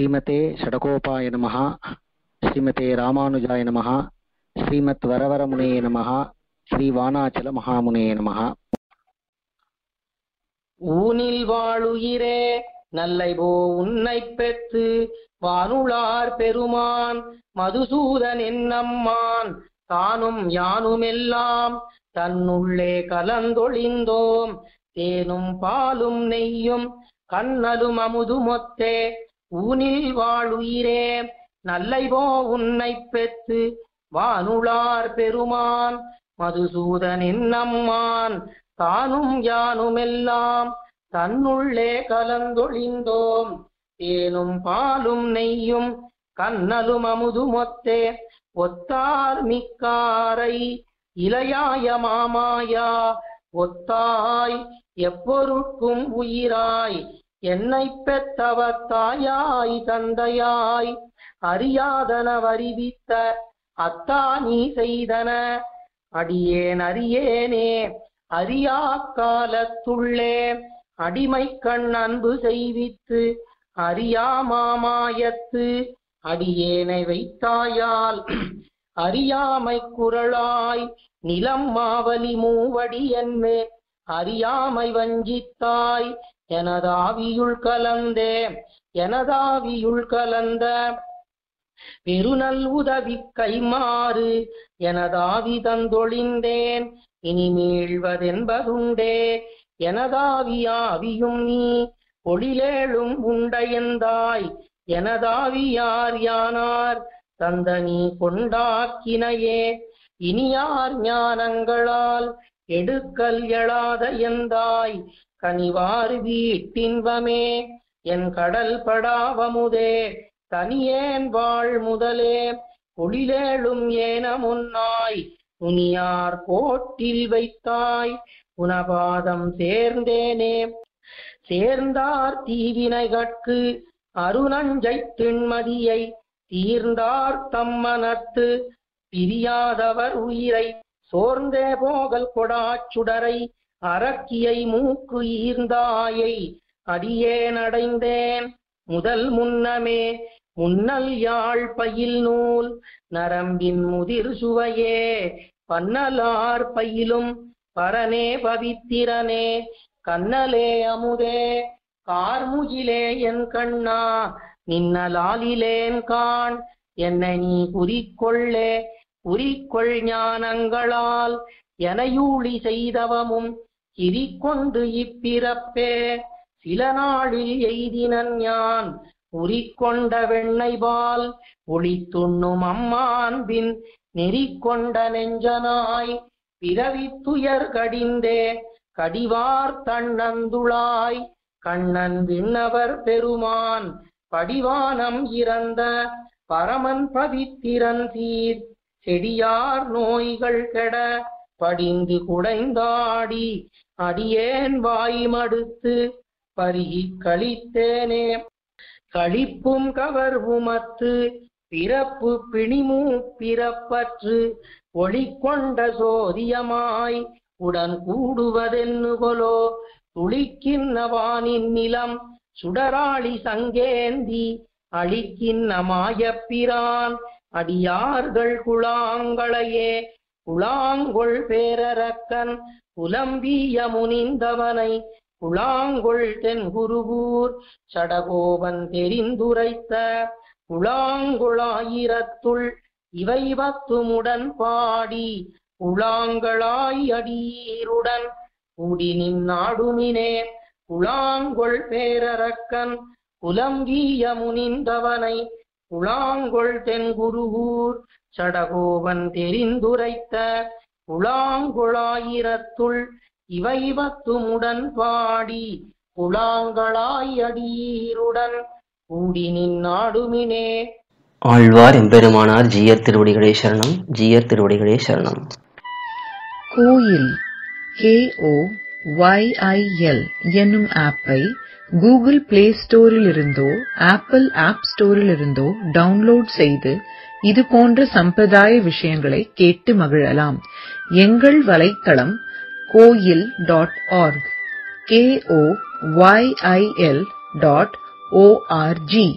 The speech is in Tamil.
ஸ்ரீமதே ஷடகோபாய நமः ஸ்ரீமதே ராமானுஜாய நமः ஸ்ரீமத் வரவரமுனே ஸ்ரீ வானாச்சல மகாமுனே நமः ஊனில் வாழுயிரே நல்லைபோ உன்னை பெற்று வானுளார் பெருமான் மதுசூதன் என்னம்மான் தானும் யானுமெல்லாம் தன்னுள்ளே கலந்தொழிந்தோம் தேனும் பாலும் நெய்யும் கண்ணலும் அமுதுமொத்தே ஊனில் வாழுயிரே நல்லைவோ உன்னை பெற்று வானுளார் பெருமான். மதுசூதனின் நம்மான் தானும் யானுமெல்லாம் தன்னுள்ளே கலந்தொழிந்தோம். தேனும் பாலும் நெய்யும் கண்ணலும் அமுதுமொத்தே ஒத்தார் மிக்காரை இளையாய மாமாயா. ஒத்தாய் எப்பொருட்கும் உயிராய் என்னை பெற்றவர் தாயாய் தந்தையாய் அறியாதன அறிவித்த அத்தா நீ செய்தன. அடியேன் அறியேனே அறியா காலத்துள்ளே அடிமை கண் அன்பு செய்வித்து அறியா மாமாயத்து அடியேனை வைத்தாயால் அறியாமை குரலாய் நிலம் மாவலி மூவடி என்மே அறியாமை வஞ்சித்தாய் எனதாவியுள் கலந்தே எனதாவியுள் கலந்த. பெருநல் உதவி கைமாறு எனதாவி தந்தொழிந்தேன் இனி மீழ்வதென்பதுண்டே எனதாவியாவியும் நீ பொழிலேழும் உண்டையந்தாய். எனதாவியார் யானார் தந்த நீ கொண்டாக்கினையே. இனியார் ஞானங்களால் எடுக்கல் எழாத எந்தாய்? கனிவார் வீட்டின்பமே என் கடல் படாவமுதே தனியேன் வாழ் முதலே பொழிலேழும் ஏன முன்னாய் துணியார் கோட்டில் வைத்தாய் உனபாதம் சேர்ந்தேனே. சேர்ந்தார் தீவினைகட்கு அருணஞ்சை திண்மதியை தீர்ந்தார் தம்மனத்து பிரியாதவர் உயிரை சோர்ந்தே போகல் கொடாச்சுடரை அரக்கியை மூக்கு ஈர்ந்தாயை அடியே அடைந்தேன் முதல் முன்னமே முன்னல் யாழ் பயில் நூல் நரம்பின் முதிர் சுவையே. பன்னலார் பயிலும் பரனே பவித்திரனே கண்ணலே அமுதே. கார்முகிலே என் கண்ணா நின்னலாலிலேன் காண். என்னை நீ குறிக்கொள்ளே உரிக்கொள் ஞானங்களால் எனையூழி செய்தவமும் கிரிக்கொண்டு இப்பிறப்பே. சில நாளில் எய்தினன் யான் உரிக்கொண்ட வெண்ணைபால் ஒளி துண்ணும் அம்மான்பின் நெறிக்கொண்ட நெஞ்சனாய் பிறவி துயர் கடிந்தே. கடிவார் தன்னந்துளாய் கண்ணன் விண்ணவர் பெருமான். படிவானம் இறந்த பரமன் பவித்திரன் சீர். செடியார் நோய்கள் கெட படிந்து குடைந்தாடி அடியேன் வாய் மடுத்து பருகி கழித்தேனே. கழிப்பும் கவர்வுமத்து பிறப்பு பிணிமூ பிறப்பற்று ஒளி கொண்ட சோதியமாய் உடன் கூடுவதென்னுகொலோ. துளிக்கின்னவானின் நிலம் சுடராளி சங்கேந்தி அழிக்கின்ன மாயப்பிரான் அடியார்கள் குழாங்களையே குழாங்கொள் பேரரக்கன் புலம்பிய முனிந்தவனை குழாங்கொள் தென் குருகூர் சடகோபன் தெரிந்துரைத்த குழாங்குழாயிரத்துள் இவை பத்துமுடன் பாடி குழாங்களாய் அடியீருடன் கூடி நின்னாடுமினே குழாங்கொள் பேரரக்கன் புலம்பிய முனிந்தவனை குழாங்கொள் தென்குருகூர் சடகோபன் தெரிந்துரைத்த குழாங்குழாயிரத்துள் இவை பத்துமுடன் பாடி அடியீருடன் கூடி நின்னாடுமினே ஆழ்வார் எம்பெருமானார் ஜீயர் திருவடிகளே சரணம் ஜீயர் திருவடிகளே சரணம். கோயில் K O Y I L என்னும் ஆப்பை கூகுள் பிளே ஸ்டோரிலிருந்தோ ஆப்பிள் ஆப் ஸ்டோரிலிருந்தோ டவுன்லோட் செய்து இது போன்ற சம்பிரதாய விஷயங்களை கேட்டு மகிழலாம். எங்கள் வலைத்தளம் கோயில் dot org K O Y I L dot O R G